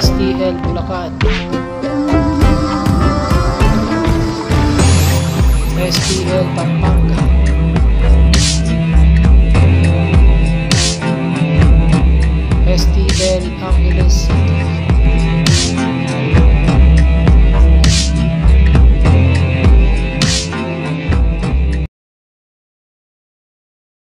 STL Bulacan. STL Pampanga. STL Angeles City.